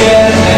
Yeah.